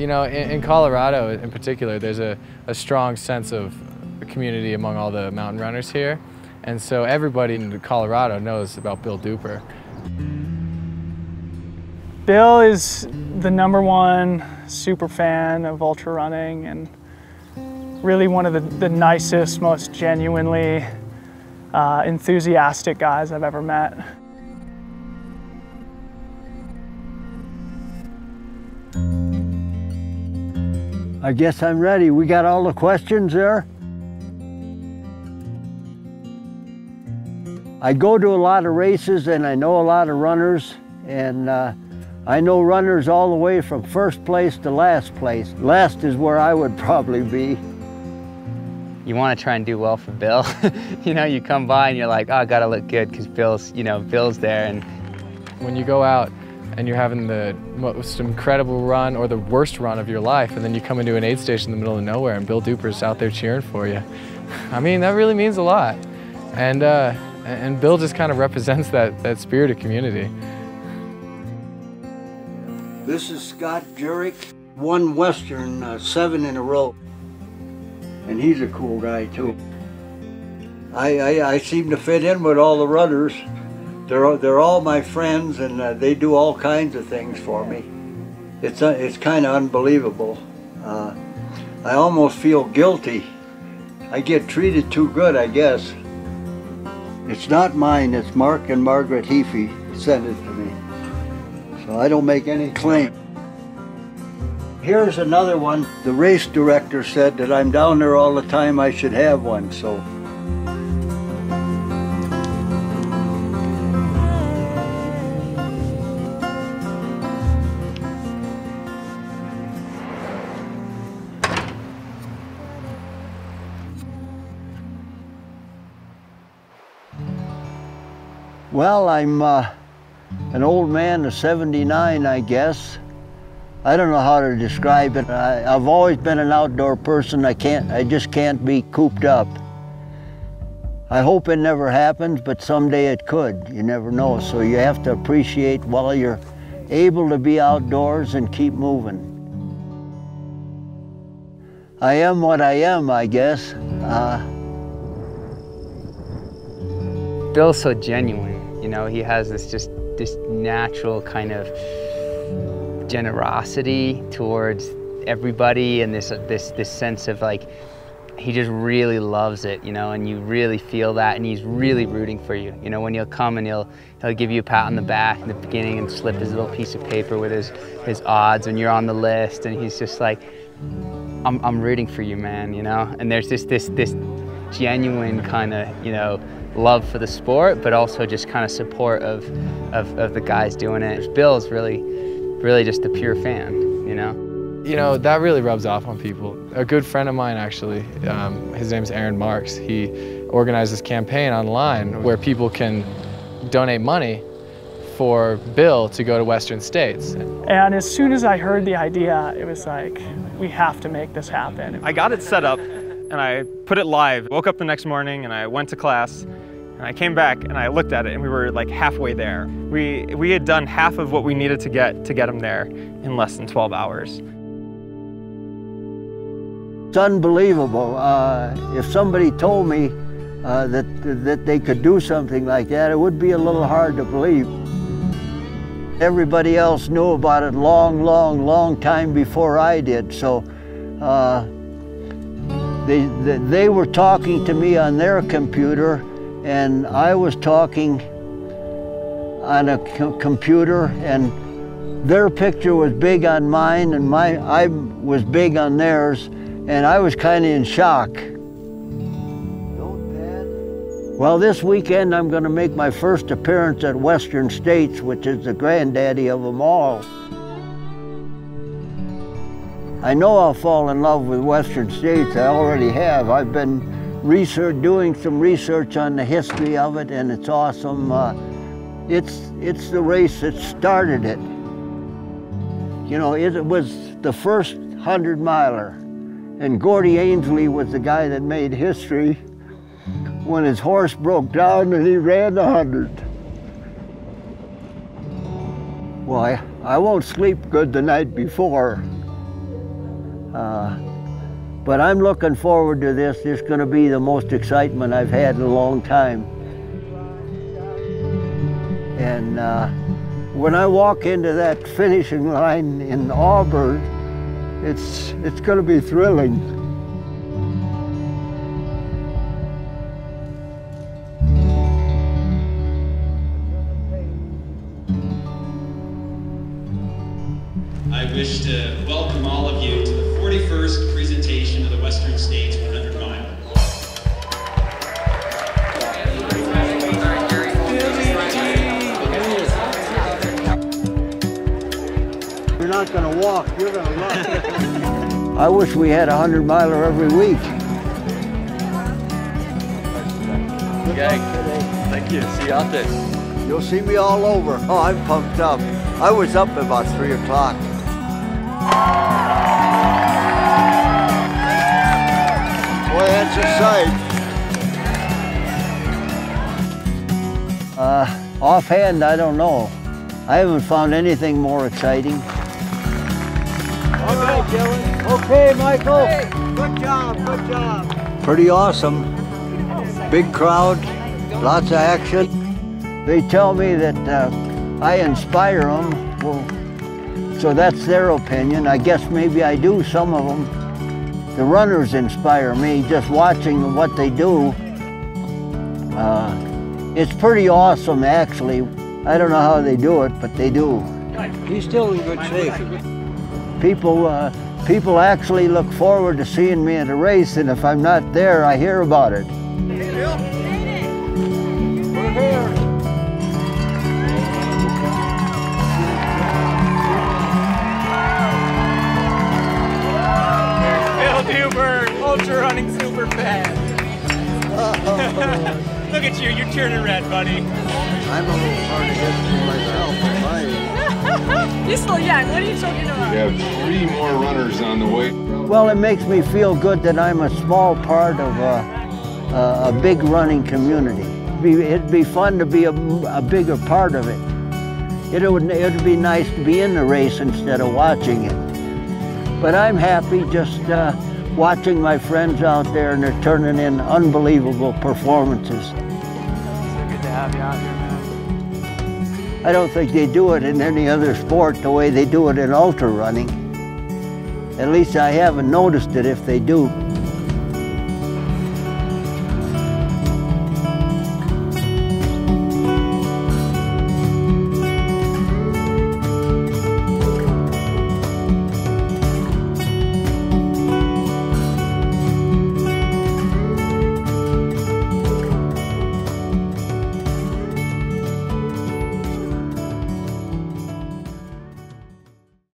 You know, in, in Colorado in particular, there's a, a strong sense of community among all the mountain runners here. And so everybody in Colorado knows about Bill Dooper. Bill is the number one super fan of ultra running and really one of the, the nicest, most genuinely uh, enthusiastic guys I've ever met. I guess I'm ready. We got all the questions there? I go to a lot of races and I know a lot of runners and uh, I know runners all the way from first place to last place. Last is where I would probably be. You want to try and do well for Bill. you know, you come by and you're like, oh, I gotta look good because Bill's, you know, Bill's there. And when you go out and you're having the most incredible run or the worst run of your life, and then you come into an aid station in the middle of nowhere and Bill Dooper's out there cheering for you. I mean, that really means a lot. And, uh, and Bill just kind of represents that, that spirit of community. This is Scott Jurek, won Western uh, seven in a row. And he's a cool guy too. I, I, I seem to fit in with all the runners. They're, they're all my friends and uh, they do all kinds of things for me. It's, uh, it's kind of unbelievable. Uh, I almost feel guilty. I get treated too good, I guess. It's not mine, it's Mark and Margaret Heafy sent it to me. So I don't make any claim. Here's another one. The race director said that I'm down there all the time, I should have one, so Well, I'm uh, an old man of 79, I guess. I don't know how to describe it. I, have always been an outdoor person. I can't, I just can't be cooped up. I hope it never happens, but someday it could. You never know. So you have to appreciate while you're able to be outdoors and keep moving. I am what I am, I guess. Uh, Bill's so genuine. You know, he has this just this natural kind of generosity towards everybody and this this this sense of like he just really loves it, you know, and you really feel that and he's really rooting for you. You know, when he'll come and he'll he'll give you a pat on the back in the beginning and slip his little piece of paper with his his odds and you're on the list and he's just like I'm I'm rooting for you, man, you know? And there's just this this genuine kind of, you know, love for the sport, but also just kind of support of, of, of the guys doing it. Bill's really, really just a pure fan, you know? You know, that really rubs off on people. A good friend of mine, actually, um, his name's Aaron Marks, he organized this campaign online where people can donate money for Bill to go to Western States. And as soon as I heard the idea, it was like, we have to make this happen. I got it set up and I put it live. Woke up the next morning and I went to class and I came back and I looked at it and we were like halfway there. We, we had done half of what we needed to get to get him there in less than 12 hours. It's unbelievable. Uh, if somebody told me uh, that, that they could do something like that, it would be a little hard to believe. Everybody else knew about it long, long, long time before I did. So uh, they, they were talking to me on their computer and I was talking on a co computer and their picture was big on mine and my I was big on theirs and I was kind of in shock. Well, this weekend I'm going to make my first appearance at Western States, which is the granddaddy of them all. I know I'll fall in love with Western States. I already have. I've been research, doing some research on the history of it, and it's awesome. Uh, it's, it's the race that started it. You know, it was the first 100 miler, and Gordy Ainsleigh was the guy that made history when his horse broke down and he ran the 100. Well, I, I won't sleep good the night before. Uh, but I'm looking forward to this. This is going to be the most excitement I've had in a long time. And uh, when I walk into that finishing line in Auburn, it's, it's going to be thrilling. I wish to not going to walk, you're going to run. I wish we had a 100 miler every week. Okay. Thank you. See you out there. You'll see me all over. Oh, I'm pumped up. I was up about 3 o'clock. Boy, that's a sight. Uh, offhand, I don't know. I haven't found anything more exciting. All right, Dylan. Okay, Michael. Good job, good job. Pretty awesome. Big crowd, lots of action. They tell me that uh, I inspire them. Well, so that's their opinion. I guess maybe I do, some of them. The runners inspire me, just watching what they do. Uh, it's pretty awesome, actually. I don't know how they do it, but they do. He's still in good shape. People, uh, people actually look forward to seeing me at a race, and if I'm not there, I hear about it. Dooper, ultra running super fan. Look at you, you're turning red, buddy. I'm a little hard to get through myself. Fine. You're still young. What are you talking about? We have three more runners on the way. Well, it makes me feel good that I'm a small part of a, a, a big running community. It'd be, it'd be fun to be a, a bigger part of it. It would, it'd be nice to be in the race instead of watching it. But I'm happy just uh, watching my friends out there and they're turning in unbelievable performances. So good to have you out here, man. I don't think they do it in any other sport the way they do it in ultra running. At least I haven't noticed it if they do.